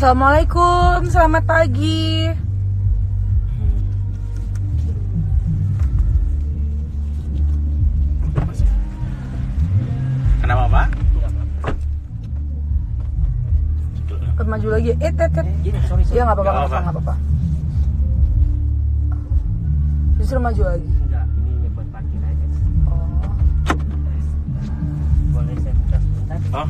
Assalamualaikum, selamat pagi. Kenapa Pak? Eh, Maju lagi. Eh, tet, tet. Iya nggak apa-apa, Nggak apa-apa. Justru maju lagi. Enggak, ini buat parkir aja. Oh.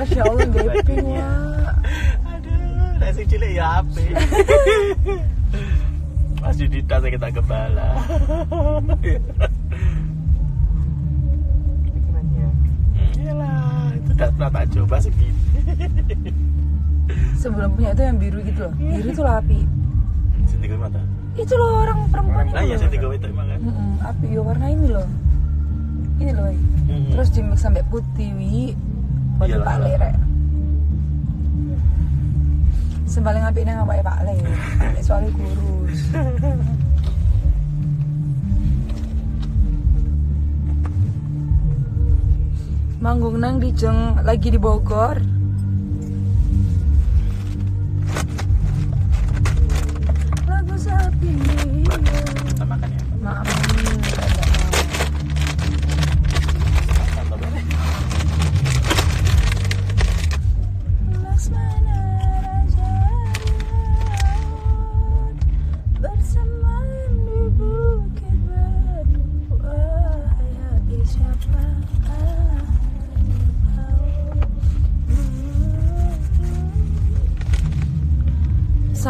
Masya Allah gaping ya. Aduh, nasi cilik ya apa? Masih di tas kita kepala. Iyalah, itu udah pernah tak coba segini. Sebelum punya itu yang biru gitu loh. Biru itu loh api. Gue mata. Itu loh orang perempuan Nah, itu ya loh. sini gue itu emang kan. Mm-mm, api ya warna ini loh. Ini loh. Wi. Mm-mm. Terus dimix sampai putih wi. Body Iyalah. Pak Le rek. Sembaling api nang apa Pak Le. Nek Soalnya kurus. Manggung nang di Jeng lagi di Bogor. Lagu sapi.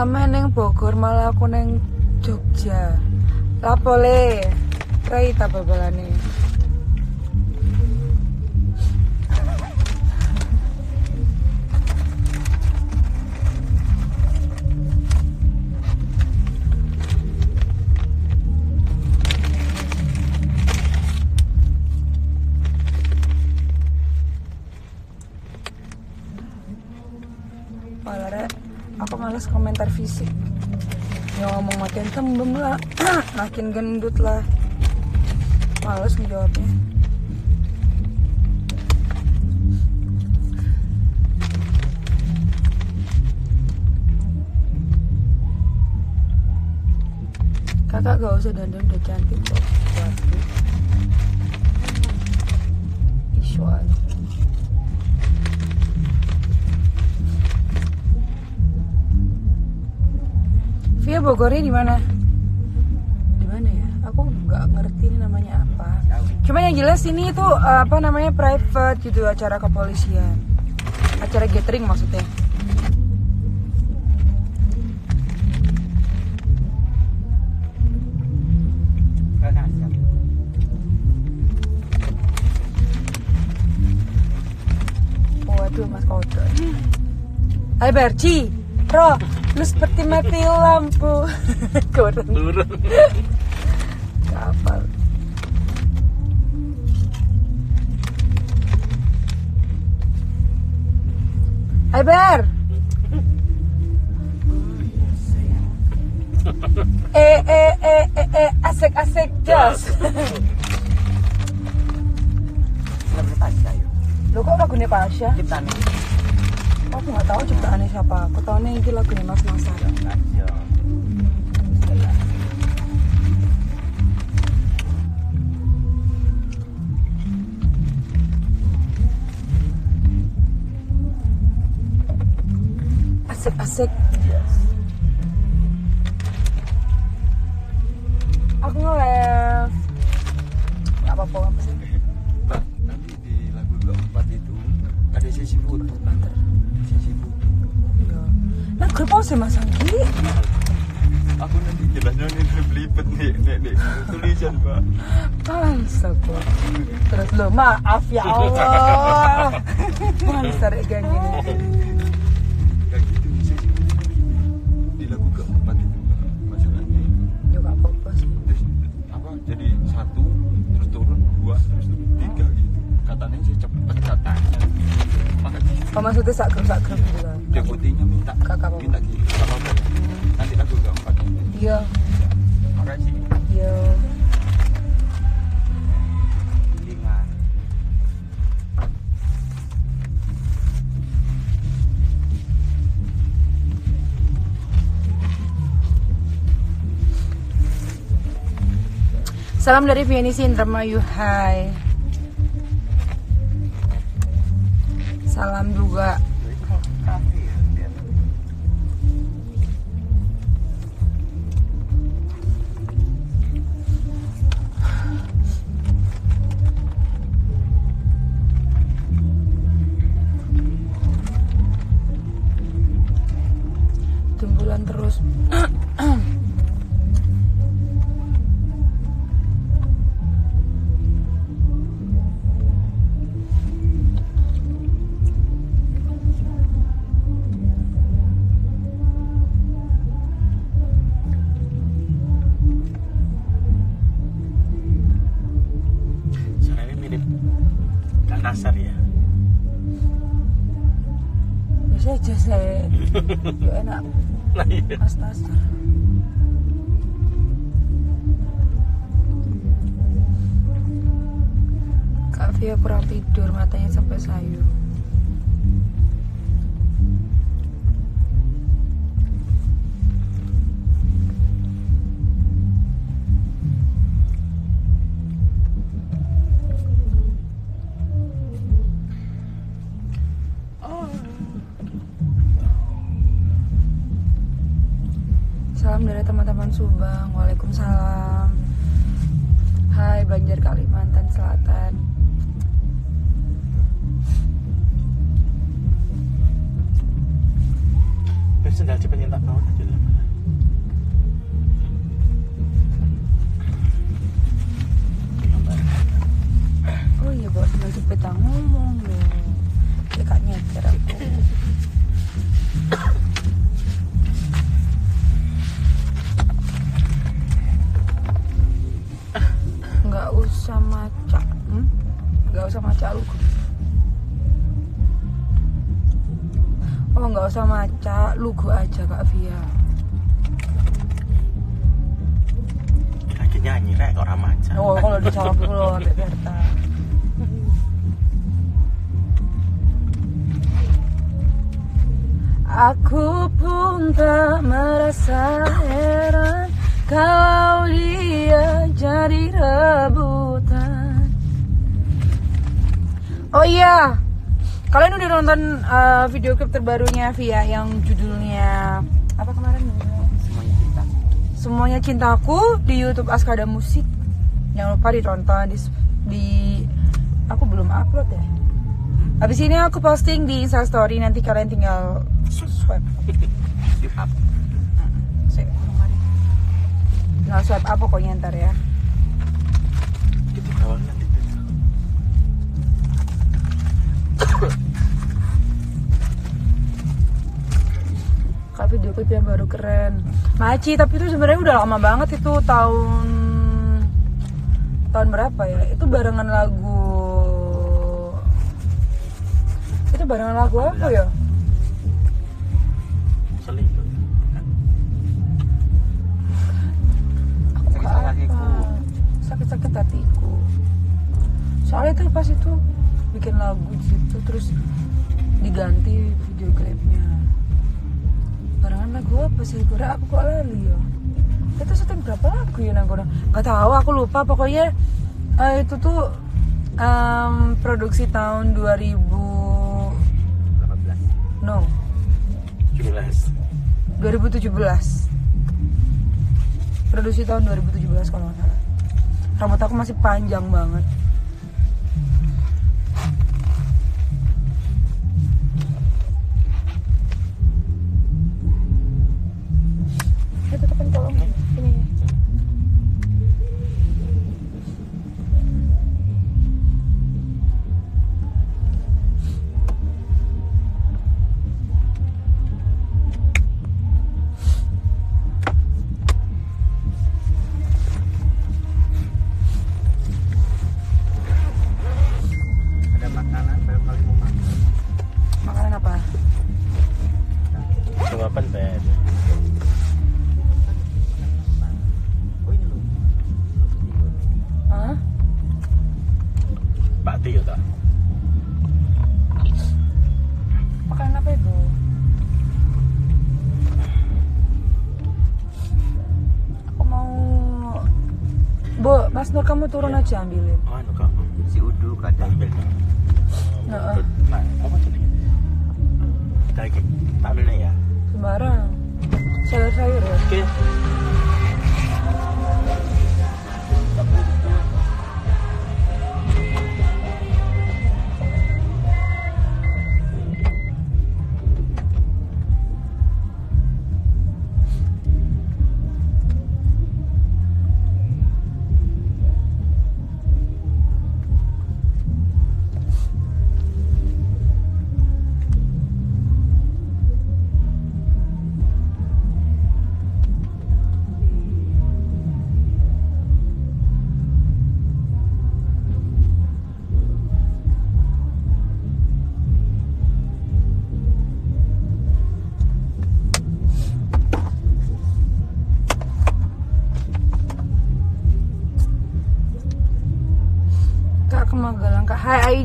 sampe ning Bogor malah aku ning Jogja. Lah boleh. Rai ta babalane. Males komentar fisik. Ya ngomong makin tembem lah. Makin gendut lah. Males ngejawabnya. Kakak gak usah dandan udah cantik kok. Waduh Visual Via Bogornya di mana? Di mana ya? Aku nggak ngerti ini namanya apa. Cuma yang jelas ini itu uh, apa namanya private gitu acara kepolisian. Acara gathering maksudnya. Waduh Mas Kodo. Hai Berci, Ro, lu seperti mati lampu. Turun. Turun. Kapal. Hai Ber. Eh eh eh eh eh asik asik Tasya yuk. Lo kok lagunya Pasha? Ciptaan nih aku nggak tahu ciptaannya siapa. Aku tahunya ini lagunya Mas Nasar asik asik. Allah. Rek kayak gini. Kayak gitu foto. Di lagu keempat itu. Masalahnya itu. Ya apa-apa sih. Terus apa? Jadi satu, terus turun dua, terus turun tiga gitu. Katanya sih cepet katanya. Makanya Oh maksudnya sak grup sak grup gitu kan. deputinya minta Kakak minta gitu. Apa apa? Nanti lagu keempat itu. Iya. Makasih. Salam dari Vianisi Indramayu. Hai. Salam juga. Via kurang tidur, matanya sampai sayu. Salam dari teman-teman Subang. Waalaikumsalam. Hai Banjar Kalimantan Selatan. Sendal cepet nyentak banget lugu aja kak Via. Lagi nyanyi rek orang macam. Oh kalau dijawab dulu sampai Berta. Aku pun tak merasa heran kalau dia jadi rebutan. Oh iya, kalian udah nonton uh, video klip terbarunya Via yang judulnya apa kemarin? Semuanya kita. Semuanya Cintaku di YouTube Askada Musik. Jangan lupa ditonton di, di aku belum upload ya. Habis ini aku posting di Insta Story nanti kalian tinggal swipe. Up. Swipe kemari. Tinggal swipe apa pokoknya ntar ya. Video klip yang baru keren. Maci, tapi itu sebenarnya udah lama banget itu tahun tahun berapa ya? Itu barengan lagu itu barengan lagu apa ya? Selingkuh. Aku Sakit hatiku. apa. Sakit-sakit hatiku. Soalnya itu pas itu bikin lagu gitu terus diganti video klipnya anak gue apa sih gue aku kok lali ya? Itu setting berapa lagu ya nangkona nggak tahu aku lupa. Pokoknya uh, itu tuh um, produksi tahun 2000 no. 17 2017 produksi tahun 2017 kalau nggak salah. Rambut aku masih panjang banget.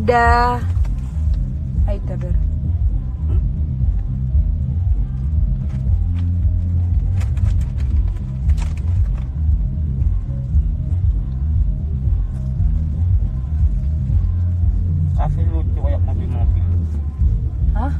Ada, Aida ber. Kasih lucu kayak mobil-mobil. Hah?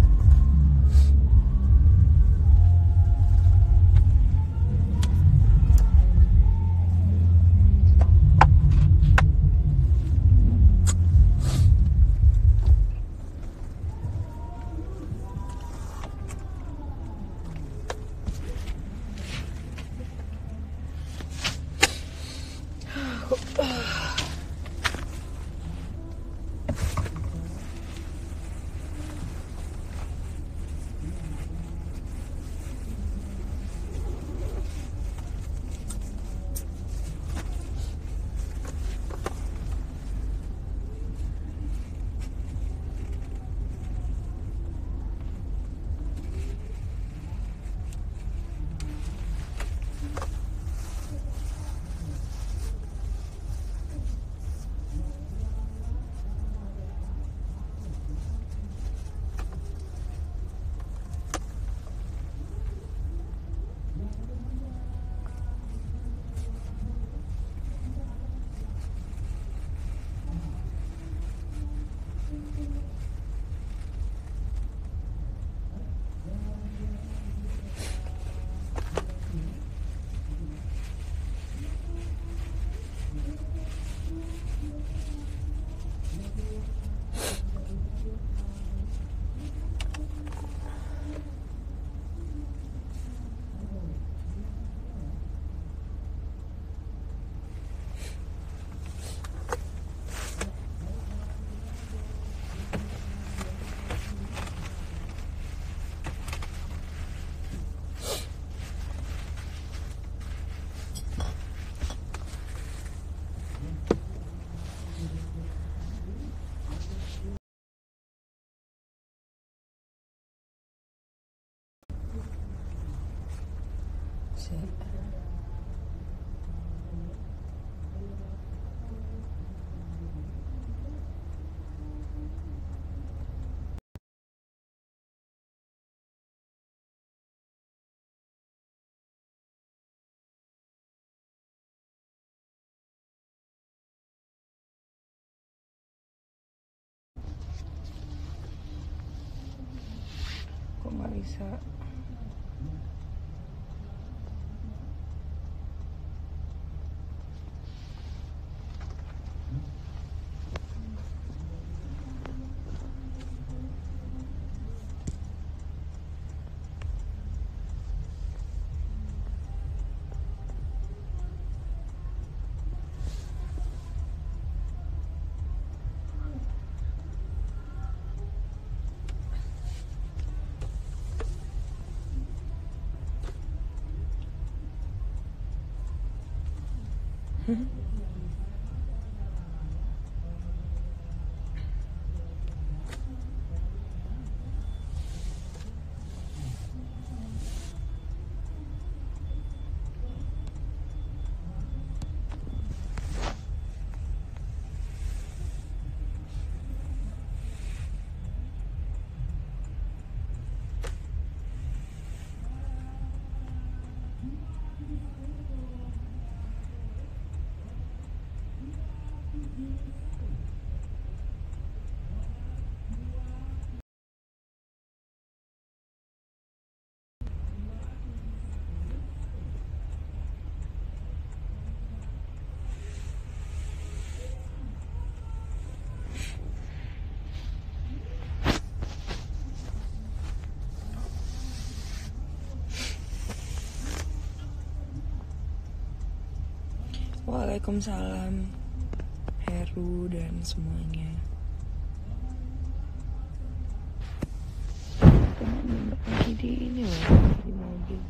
sí. ¿Cómo avisar? Mm-hmm. Waalaikumsalam. Heru dan semuanya. Teman lagi di ini loh Di mobil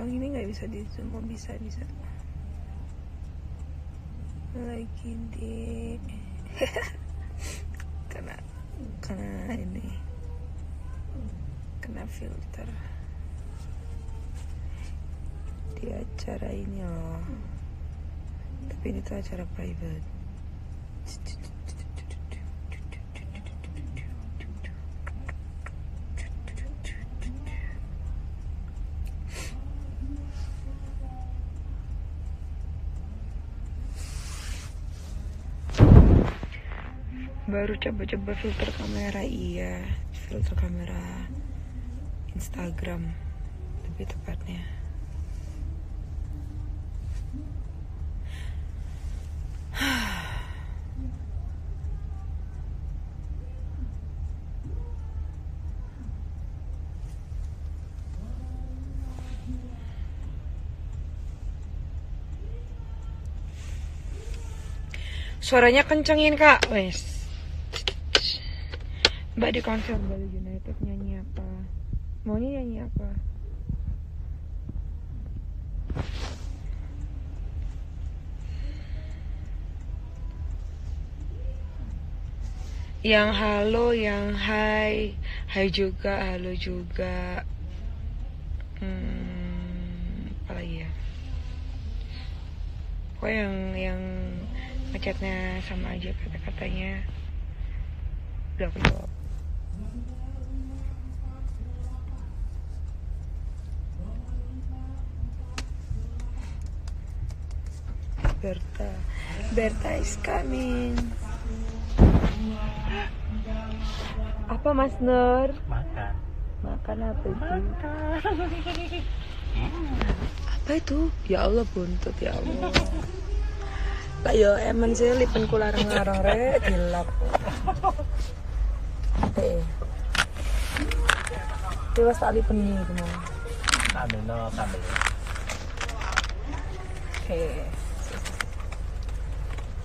Yang ini nggak bisa di zoom Oh bisa bisa. Lagi di Kena Kena ini. Kena filter di acara ini loh. Tapi ini tuh acara private. Baru coba-coba filter kamera iya. Filter kamera Instagram lebih tepatnya Suaranya kencengin kak, wes. Mbak di konser Bali United nyanyi apa? Maunya nyanyi apa? Yang halo, yang hai, hai juga, halo juga. Hmm, apa lagi ya? Pokoknya yang yang ngechatnya sama aja kata-katanya. Udah aku jawab. Berta. Berta is coming. Apa Mas Nur? Makan. makan apa itu? Apa itu? Ya Allah buntut ya Allah lah yo emen sih lipen kularang-larang re dilap. Eh Dewas tak lipen nih mau Sambil no, sambil. eh.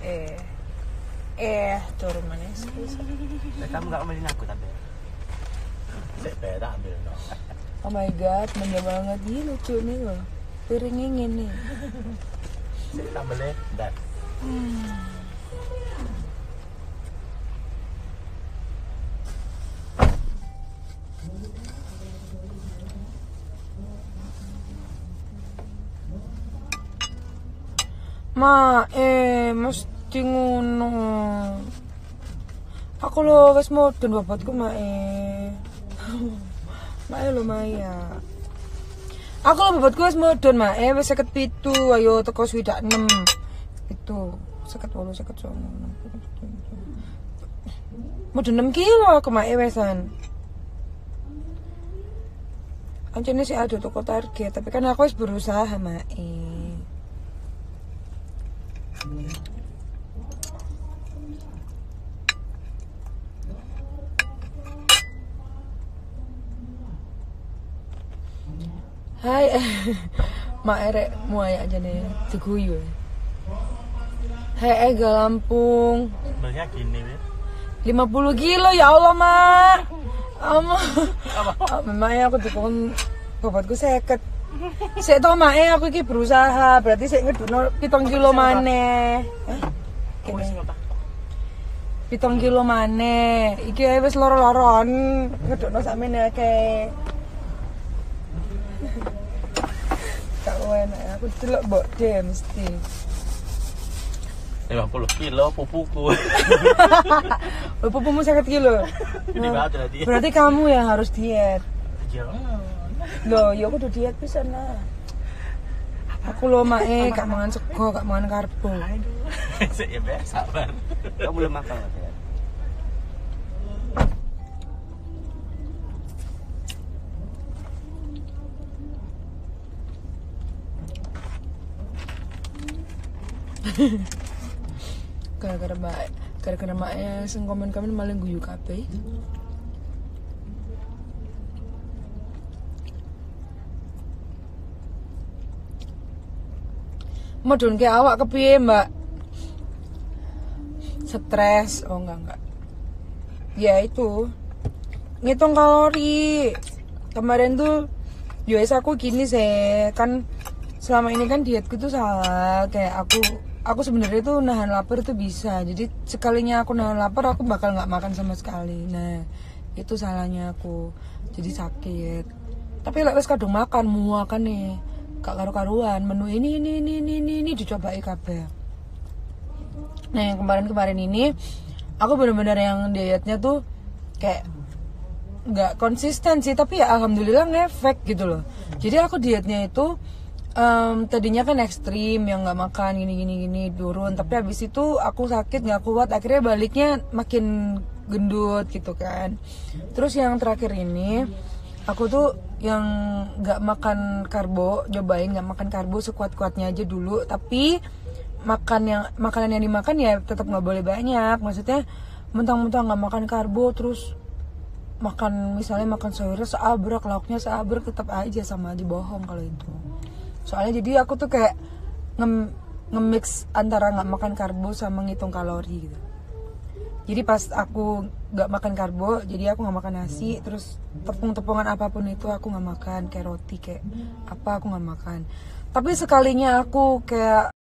Eh eh turun manis Eh, kamu nggak omelin aku tapi. Sik ambil no. oh my god manja banget. Ini lucu nih loh piringnya gini Sik tak boleh. Ma eh mas tingun Aku lo wis mudun bobotku mak eh. mak eh lumayan. Aku lo bobotku wis mudun mak eh wis 57 ayo teko 6. Itu 58 59. Mudun 6 kilo aku ma eh wesan. Anjene sih ada toko target, tapi kan aku wis berusaha ma eh. Hai, mak erek muai aja nih, diguyu. Hei, Ega Lampung, sebenarnya gini weh. 50 kilo ya Allah mak. Ama, memangnya aku dukung bobotku seket. Sik to mae aku iki berusaha, berarti sik ngedukno 7 kilo maneh. Eh? Kene. Pitung kilo maneh. Iki ae wis loro-loron ngedukno sakmene akeh. Gak enak, aku delok mbok de mesti. 50 kilo pupuku. Oh, pupumu 50 kilo. Ini banget berarti. Berarti kamu yang harus diet. Jangan. Loh, ya aku udah diet bisa nah. Aku lo mae gak mangan sego, gak mangan karbo. Ya Be, sabar. Kamu belum makan ya? Gara-gara mbak, gara-gara mbaknya sing komen-komen malah guyu kabeh. Medun ke awak kepiye, Mbak? Stres. Oh, enggak, enggak. Ya itu. Ngitung kalori. Kemarin tuh US aku gini sih, kan selama ini kan dietku tuh salah. Kayak aku aku sebenarnya tuh nahan lapar tuh bisa. Jadi sekalinya aku nahan lapar aku bakal nggak makan sama sekali. Nah, itu salahnya aku. Jadi sakit. Tapi lek wis kadung makan muak kan nih. Gak karu-karuan menu ini ini ini ini ini, ini dicobai kabeh. Nah, yang kemarin-kemarin ini aku bener-bener yang dietnya tuh kayak nggak konsisten sih tapi ya alhamdulillah ngefek gitu loh jadi aku dietnya itu em, tadinya kan ekstrim yang nggak makan gini gini gini turun. Tapi habis itu aku sakit nggak kuat. Akhirnya baliknya makin gendut gitu kan. Terus yang terakhir ini aku tuh yang nggak makan karbo cobain nggak makan karbo sekuat kuatnya aja dulu. Tapi makan yang makanan yang dimakan ya tetap nggak boleh banyak. Maksudnya mentang-mentang nggak makan karbo terus makan misalnya makan sayurnya seabrek lauknya seabrek tetap aja sama aja bohong kalau itu soalnya jadi aku tuh kayak nge nge-mix antara nggak makan karbo sama ngitung kalori gitu. Jadi pas aku nggak makan karbo jadi aku nggak makan nasi terus tepung-tepungan apa pun itu aku nggak makan kayak roti kayak apa aku nggak makan. Tapi sekalinya aku kayak